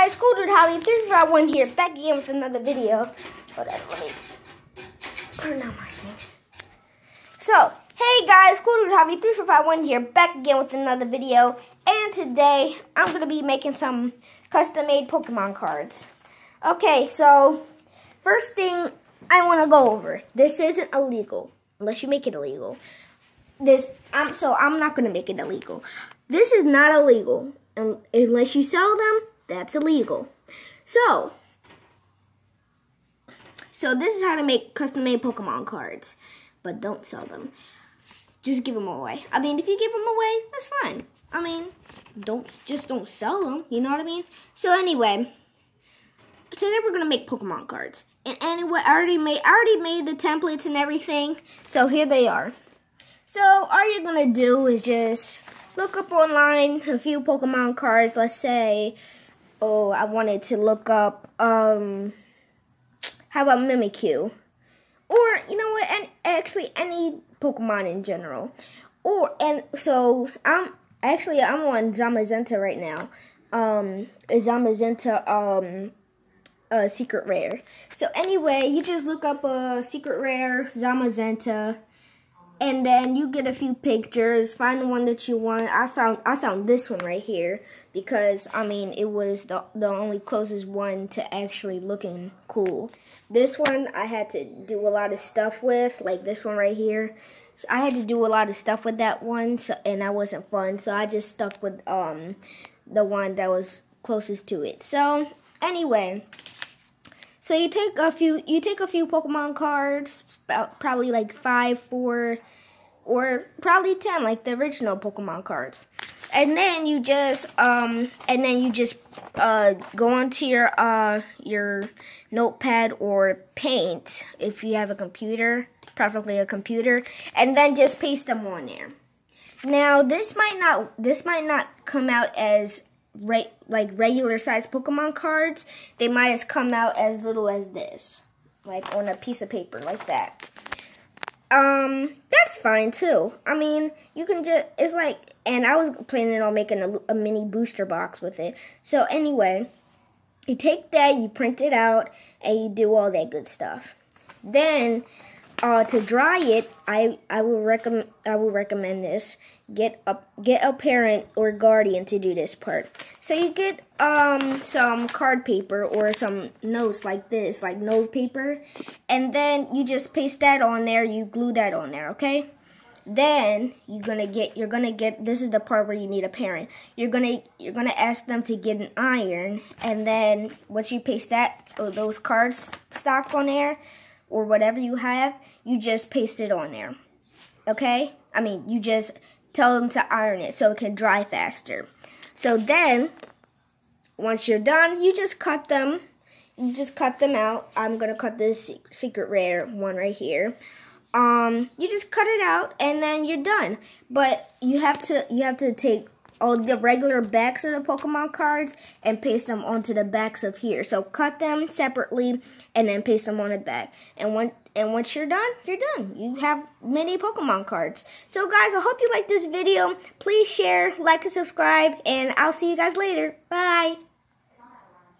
guys, Dude Javi 351 here, back again with another video. Hold on, let me turn on my thing. So, hey guys, Cool Dude Javi 351 here, back again with another video. And today, I'm going to be making some custom-made Pokemon cards. Okay, so, first thing I want to go over. This isn't illegal, unless you make it illegal. This, I'm so I'm not going to make it illegal. This is not illegal unless you sell them, that's illegal. So, so this is how to make custom-made Pokemon cards, but don't sell them. Just give them away. I mean, if you give them away, that's fine. I mean, don't just don't sell them. You know what I mean? So anyway, today we're gonna make Pokemon cards. And anyway, I already made I already made the templates and everything. So here they are. So all you're gonna do is just look up online a few Pokemon cards. Let's say, oh, I wanted to look up, um, how about Mimikyu? Or, you know what, and actually any Pokemon in general. Or, and so, I'm, actually, I'm on Zamazenta right now. Um, Zamazenta, um, a secret rare. So anyway, you just look up a secret rare, Zamazenta, and then you get a few pictures. Find the one that you want. I found i found this one right here because i mean it was the the only closest one to actually looking cool. This one i had to do a lot of stuff with like this one right here. So i had to do a lot of stuff with that one so and that wasn't fun. So i just stuck with um the one that was closest to it. So anyway. So you take a few you take a few Pokemon cards, about probably like five, four, or probably ten, like the original Pokemon cards. And then you just um and then you just uh go onto your uh your notepad or paint if you have a computer, preferably a computer, and then just paste them on there. Now this might not this might not come out as right like regular size Pokemon cards, they might as come out as little as this, like on a piece of paper like that. Um, that's fine too. I mean, you can just it's like, and I was planning on making a, a mini booster box with it. So anyway, you take that, you print it out, and you do all that good stuff. Then uh, to dry it, I I will recommend I will recommend this. Get a get a parent or guardian to do this part. So you get um some card paper or some notes like this, like note paper, and then you just paste that on there. You glue that on there, okay? Then you're gonna get you're gonna get this is the part where you need a parent. You're gonna you're gonna ask them to get an iron, and then once you paste that those cards stock on there or whatever you have, you just paste it on there. Okay? I mean, you just tell them to iron it so it can dry faster. So then, once you're done, you just cut them. You just cut them out. I'm going to cut this secret rare one right here. Um, you just cut it out and then you're done. But you have to you have to take all the regular backs of the Pokemon cards and paste them onto the backs of here. So cut them separately and then paste them on the back. And when and once you're done, you're done. You have many Pokemon cards. So guys, I hope you like this video. Please share, like, and subscribe, and I'll see you guys later. Bye.